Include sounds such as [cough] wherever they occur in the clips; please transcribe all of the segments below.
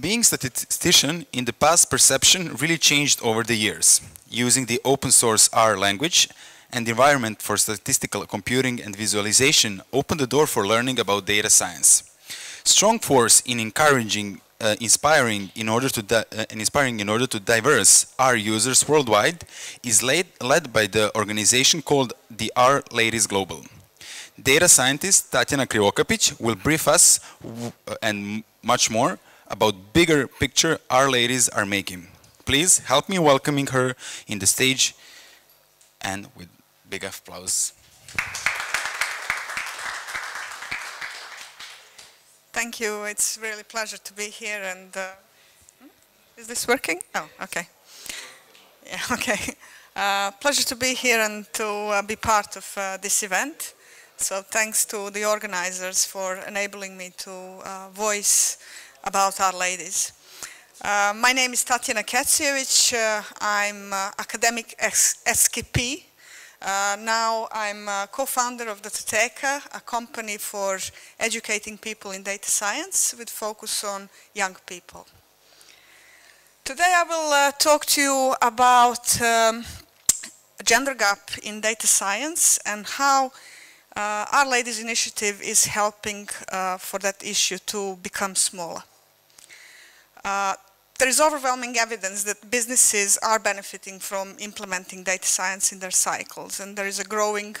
Being statistician in the past perception really changed over the years. Using the open source R language and the environment for statistical computing and visualization opened the door for learning about data science. Strong force in encouraging, uh, inspiring in order to uh, inspiring in order to diverse R users worldwide is led, by the organization called the R Ladies Global. Data scientist Tatjana Kecojevic will brief us uh, and much more about bigger picture R-Ladies are making. Please help me welcoming her in the stage and with big applause. Thank you. It's really a pleasure to be here. And uh, is this working? Oh, okay. Yeah, [laughs] okay. Uh, pleasure to be here and to uh, be part of uh, this event. So thanks to the organizers for enabling me to uh, voice about R-Ladies. Uh, my name is Tatjana Kecojevic. Uh, I'm uh, academic SKP. Uh, now I'm co-founder of Datoteka, a company for educating people in data science with focus on young people. Today I will uh, talk to you about um, gender gap in data science and how uh, R-Ladies Initiative is helping uh, for that issue to become smaller. Uh, there is overwhelming evidence that businesses are benefiting from implementing data science in their cycles, and there is a growing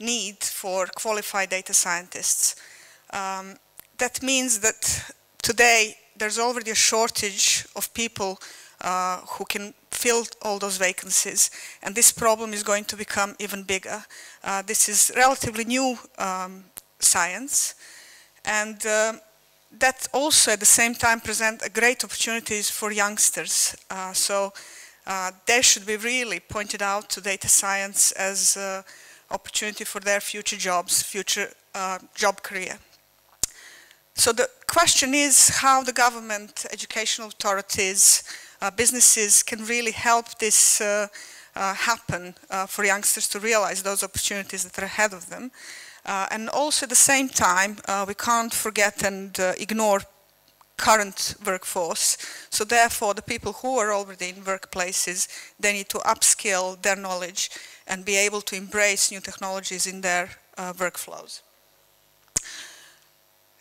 need for qualified data scientists. Um, that means that today there's already a shortage of people uh, who can fill all those vacancies, and this problem is going to become even bigger. Uh, this is relatively new um, science, and um, that also at the same time present great opportunities for youngsters. Uh, so uh, they should be really pointed out to data science as an opportunity for their future jobs, future uh, job career. So the question is how the government, educational authorities, uh, businesses can really help this uh, uh, happen for youngsters to realize those opportunities that are ahead of them. Uh, and also at the same time, uh, we can't forget and uh, ignore current workforce. So therefore, the people who are already in workplaces, they need to upskill their knowledge and be able to embrace new technologies in their uh, workflows.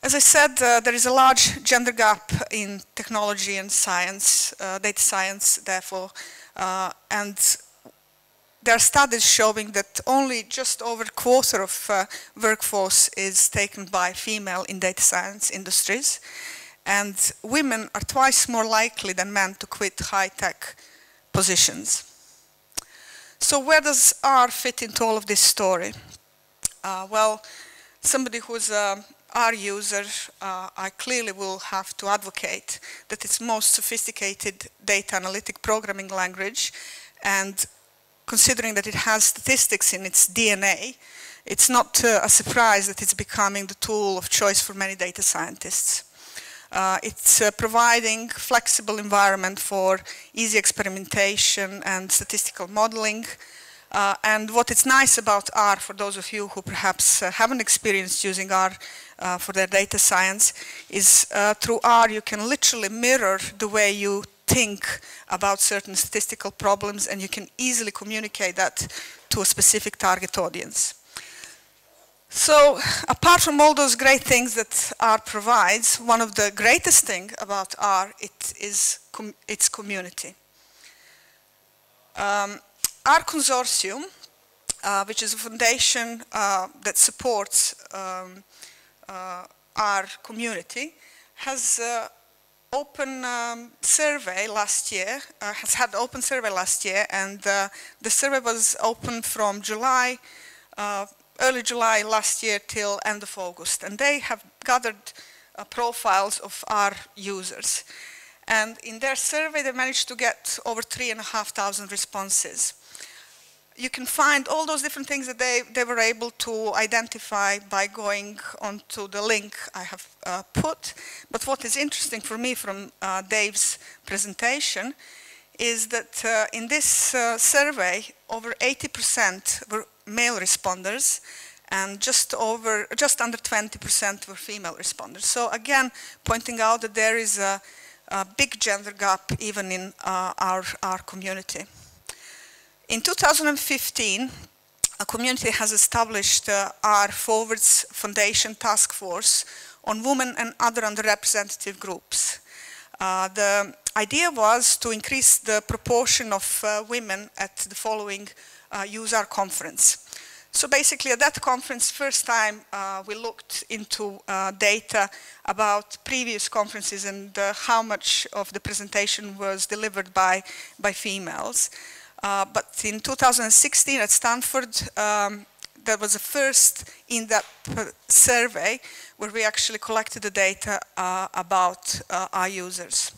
As I said, uh, there is a large gender gap in technology and science, uh, data science, therefore, and there are studies showing that only just over a quarter of uh, workforce is taken by female in data science industries. And women are twice more likely than men to quit high-tech positions. So where does R fit into all of this story? Uh, well, somebody who's a R user, uh, I clearly will have to advocate that it's most sophisticated data analytic programming language and considering that it has statistics in its DNA, it's not uh, a surprise that it's becoming the tool of choice for many data scientists. Uh, it's uh, providing flexible environment for easy experimentation and statistical modeling. Uh, and it's nice about R, for those of you who perhaps uh, haven't experienced using R uh, for their data science, is through R you can literally mirror the way you think about certain statistical problems and you can easily communicate that to a specific target audience. So apart from all those great things that R provides, one of the greatest things about R it is com its community. Um, R Consortium, uh, which is a foundation uh, that supports um, uh, our community, has uh, open um, survey last year, uh, has had open survey last year, and uh, the survey was open from July, uh, early July last year till end of August, and they have gathered uh, profiles of R users. And in their survey, they managed to get over three and a half thousand responses you can find all those different things that they, they were able to identify by going onto the link I have uh, put. But what is interesting for me from uh, Dave's presentation is that uh, in this uh, survey, over 80% were male responders and just over, just under 20% were female responders. So again, pointing out that there is a, a big gender gap even in uh, our, our community. In 2015, a community has established uh, our Forwards Foundation Task Force on women and other underrepresented groups. Uh, the idea was to increase the proportion of uh, women at the following uh, user conference. So basically at that conference, first time uh, we looked into uh, data about previous conferences and uh, how much of the presentation was delivered by, by females. Uh, but in 2016 at Stanford, um, there was the first in-depth survey where we actually collected the data uh, about uh, R users.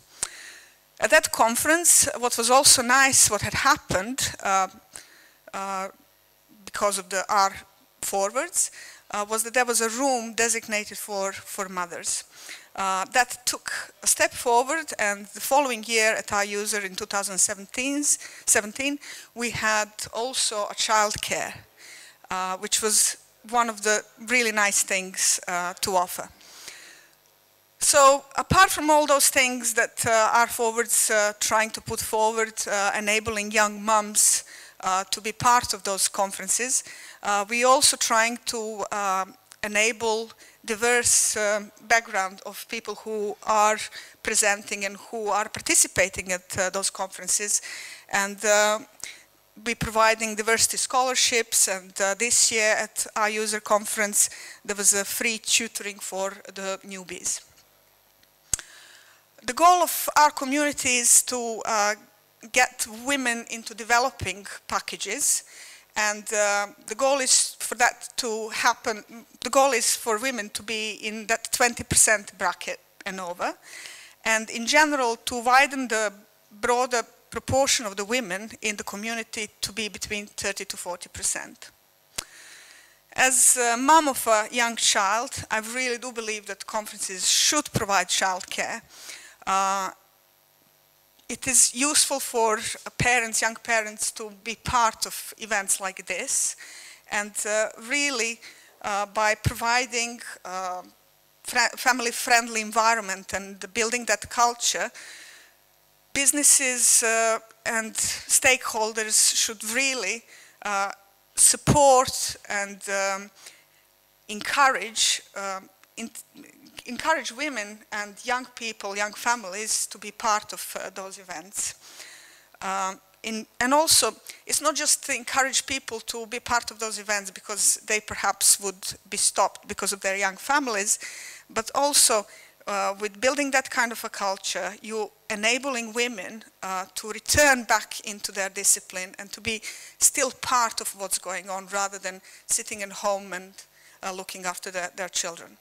At that conference, what was also nice, what had happened, because of the R forwards uh, was that there was a room designated for, for mothers. Uh, that took a step forward and the following year at our user in 2017, 17, we had also a childcare, uh, which was one of the really nice things uh, to offer. So apart from all those things that uh, R forwards uh, trying to put forward, uh, enabling young mums uh, to be part of those conferences. Uh, we also trying to um, enable diverse um, background of people who are presenting and who are participating at uh, those conferences. And uh, be providing diversity scholarships and uh, this year at our user conference there was a free tutoring for the newbies. The goal of our community is to uh, get women into developing packages and uh, the goal is for that to happen, the goal is for women to be in that 20% bracket and over. And in general, to widen the broader proportion of the women in the community to be between 30 to 40%. As a mom of a young child, I really do believe that conferences should provide childcare. Uh, it is useful for parents, young parents, to be part of events like this. And uh, really, uh, by providing uh, family-friendly environment and building that culture, businesses uh, and stakeholders should really uh, support and um, encourage um, encourage women and young people, young families to be part of uh, those events. Um, in, and also, it's not just to encourage people to be part of those events because they perhaps would be stopped because of their young families, but also uh, with building that kind of a culture, you enabling women uh, to return back into their discipline and to be still part of what's going on rather than sitting at home and uh, looking after their, their children.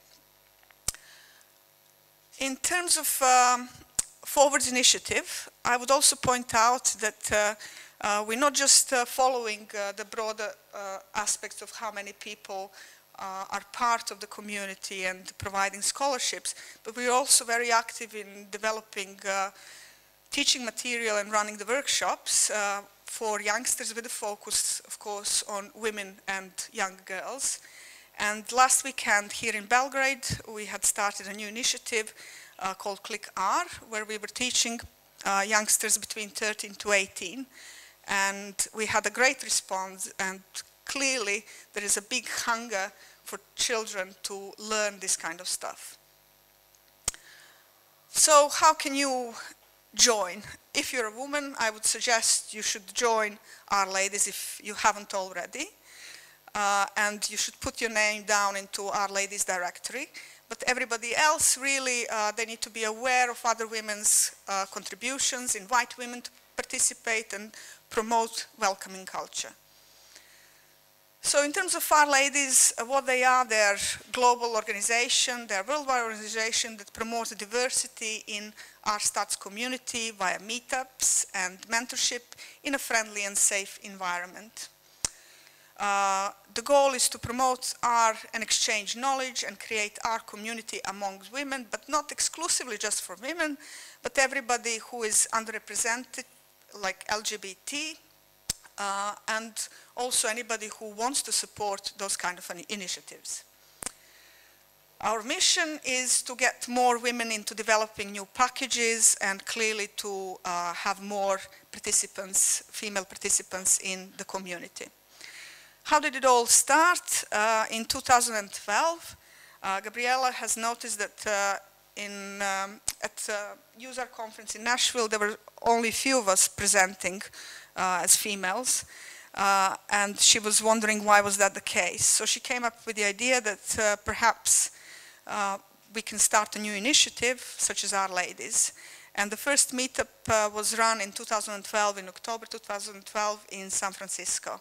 In terms of um, Forwards initiative, I would also point out that uh, uh, we're not just uh, following uh, the broader uh, aspects of how many people uh, are part of the community and providing scholarships, but we're also very active in developing teaching material and running the workshops for youngsters with a focus, of course, on women and young girls. And last weekend here in Belgrade, we had started a new initiative uh, called Click R, where we were teaching uh, youngsters between 13 to 18. And we had a great response, and clearly there is a big hunger for children to learn this kind of stuff. So how can you join? If you're a woman, I would suggest you should join R-Ladies if you haven't already uh, and you should put your name down into R-Ladies directory. But everybody else, really, uh, they need to be aware of other women's uh, contributions, invite women to participate and promote welcoming culture. So in terms of R-Ladies, uh, what they are, they're global organization, they're worldwide organization that promotes diversity in our stats community via meetups and mentorship in a friendly and safe environment. Uh, the goal is to promote R and exchange knowledge and create our community among women, but not exclusively just for women, but everybody who is underrepresented, like LGBT, uh, and also anybody who wants to support those kind of initiatives. Our mission is to get more women into developing new packages and clearly to uh, have more participants, female participants in the community. How did it all start? Uh, in 2012, uh, Gabriela has noticed that uh, in, um, at uh, user conference in Nashville, there were only a few of us presenting uh, as females. And she was wondering why was that the case. So she came up with the idea that perhaps we can start a new initiative, such as R-Ladies. And the first meetup uh, was run in 2012, in October 2012, in San Francisco.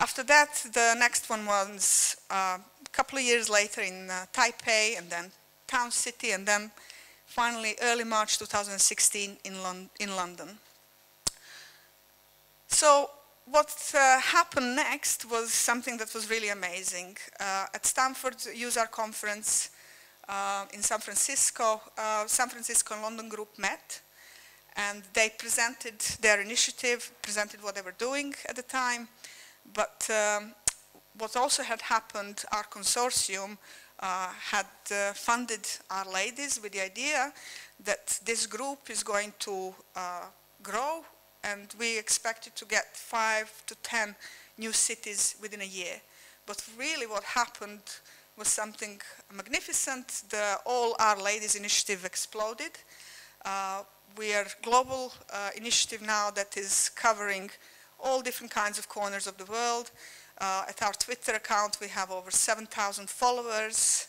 After that, the next one was uh, a couple of years later in uh, Taipei, and then Town City, and then finally early March 2016 in, Lon in London. So what uh, happened next was something that was really amazing. Uh, at Stanford user conference uh, in San Francisco, uh, San Francisco and London group met and they presented their initiative, presented what they were doing at the time. But um, what also had happened, R Consortium uh, had uh, funded R-Ladies with the idea that this group is going to grow and we expected to get five to ten new cities within a year. But really what happened was something magnificent. The All R-Ladies initiative exploded. Uh, we are a global uh, initiative now that is covering all different kinds of corners of the world. Uh, at our Twitter account, we have over 7,000 followers.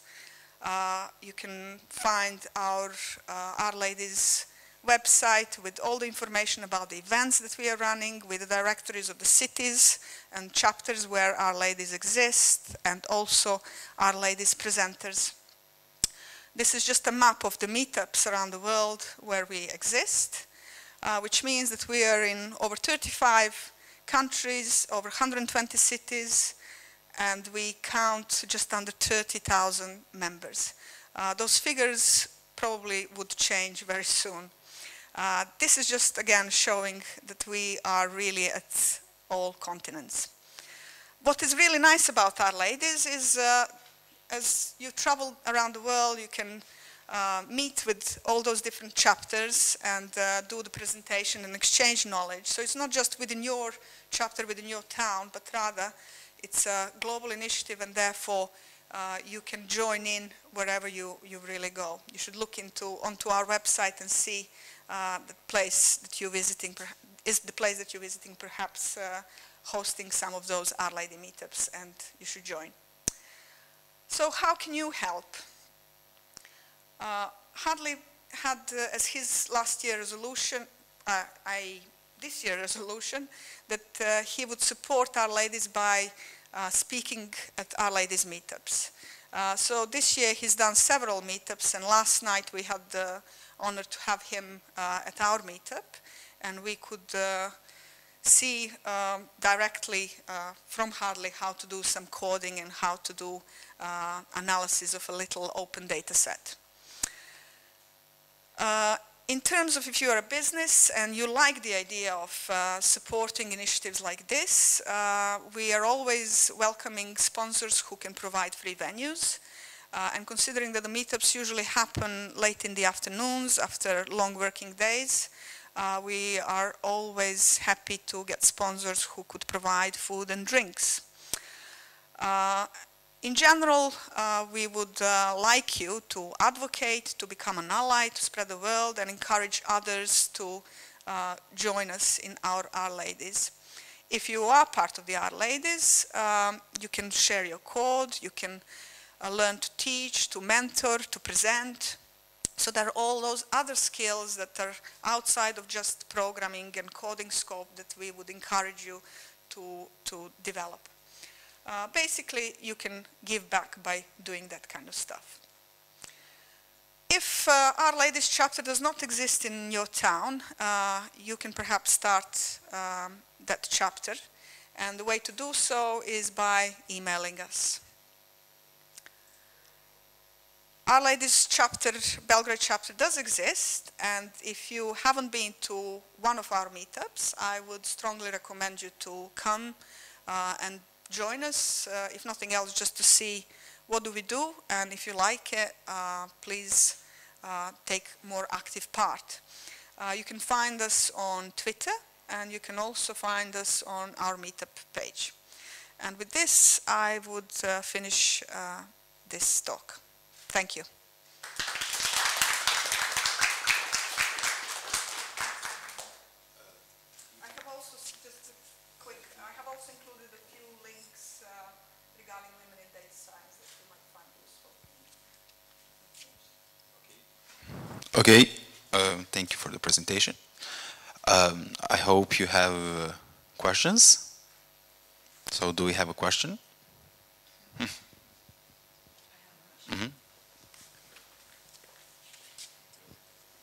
Uh, you can find our uh, R-Ladies website with all the information about the events that we are running, with the directories of the cities and chapters where R-Ladies exist, and also R-Ladies presenters. This is just a map of the meetups around the world where we exist, uh, which means that we are in over 35 countries, over 120 cities, and we count just under 30,000 members. Uh, those figures probably would change very soon. Uh, this is just, again, showing that we are really at all continents. What is really nice about R-Ladies is uh, as you travel around the world, you can uh, meet with all those different chapters and uh, do the presentation and exchange knowledge. So it's not just within your chapter, within your town, but rather it's a global initiative and therefore uh, you can join in wherever you, you really go. You should look into onto our website and see uh, the place that you're visiting is the place that you're visiting perhaps uh, hosting some of those Our Lady meetups and you should join. So how can you help? Uh, Hadley had uh, as his last year resolution, uh, I, this year [laughs] resolution, that uh, he would support R-Ladies by speaking at R-Ladies meetups. so this year he's done several meetups and last night we had the honor to have him uh, at our meetup and we could uh, see um, directly uh, from Hadley how to do some coding and how to do uh, analysis of a little open data set. Uh, in terms of if you're a business and you like the idea of uh, supporting initiatives like this, we are always welcoming sponsors who can provide free venues. Uh, and considering that the meetups usually happen late in the afternoons after long working days, uh, we are always happy to get sponsors who could provide food and drinks. In general, uh, we would uh, like you to advocate, to become an ally, to spread the word and encourage others to uh, join us in our R-Ladies. If you are part of the R-Ladies, um, you can share your code, you can uh, learn to teach, to mentor, to present. So there are all those other skills that are outside of just programming and coding scope that we would encourage you to, to develop. Uh, basically, you can give back by doing that kind of stuff. If uh, R-Ladies chapter does not exist in your town, uh, you can perhaps start um, that chapter. And the way to do so is by emailing us. R-Ladies chapter, Belgrade chapter does exist and if you haven't been to one of our meetups, I would strongly recommend you to come uh, and join us, uh, if nothing else, just to see what do we do, and if you like it, uh, please uh, take more active part. You can find us on Twitter, and you can also find us on our meetup page. And with this, I would finish this talk. Thank you. I have also, just a quick, I have also included a few links uh, regarding women in data science that you might find useful. Okay, um, thank you for the presentation. Um, I hope you have uh, questions. So do we have a question? Mhm.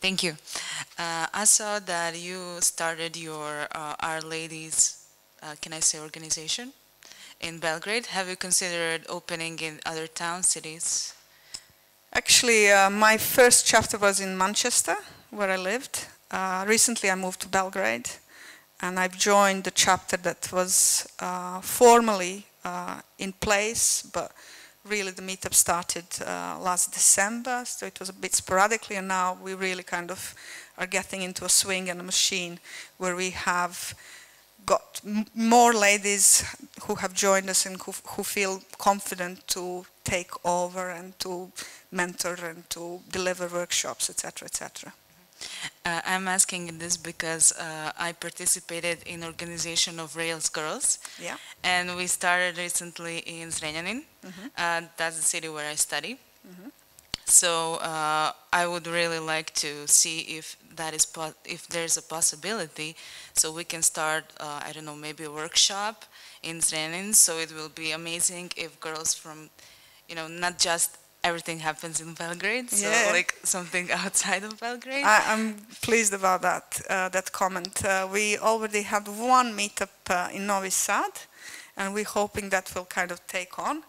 Thank you. Uh, I saw that you started your uh, R-Ladies, uh, can I say organization, in Belgrade. Have you considered opening in other towns, cities? Actually, uh, my first chapter was in Manchester, where I lived. Uh, recently, I moved to Belgrade, and I've joined the chapter that was uh, formally uh, in place, but really the meetup started uh, last December, so it was a bit sporadically, and now we really kind of are getting into a swing and a machine where we have got more ladies who have joined us and who, who feel confident to take over and to mentor and to deliver workshops, etc., etc. Uh, I'm asking this because uh, I participated in organization of Rails Girls, Yeah. and we started recently in Zrenjanin. Uh, that's the city where I study. So uh, I would really like to see if that is if there's a possibility, so we can start. Uh, I don't know, maybe a workshop in Zrenjanin. So it will be amazing if girls from, you know, not just everything happens in Belgrade. So Yeah. like something [laughs] outside of Belgrade. I, I'm pleased about that, uh, that comment. Uh, we already had one meetup uh, in Novi Sad, and we're hoping that will kind of take on.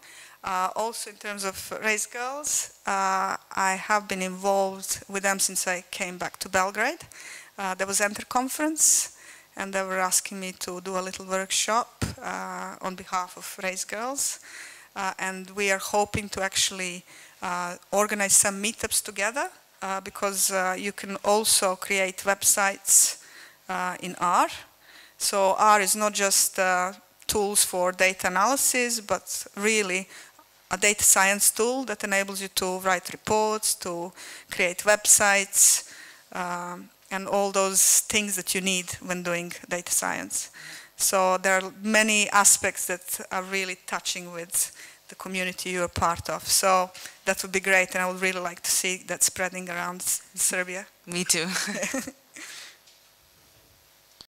Uh, also, in terms of Rails Girls, uh, I have been involved with them since I came back to Belgrade. Uh, there was Enter Conference, and they were asking me to do a little workshop uh, on behalf of Rails Girls. Uh, and we are hoping to actually uh, organize some meetups together uh, because you can also create websites in R. So R is not just tools for data analysis, but really a data science tool that enables you to write reports, to create websites, um, and all those things that you need when doing data science. So there are many aspects that are really touching with the community you're part of. So that would be great, and I would really like to see that spreading around Serbia. Me too. [laughs]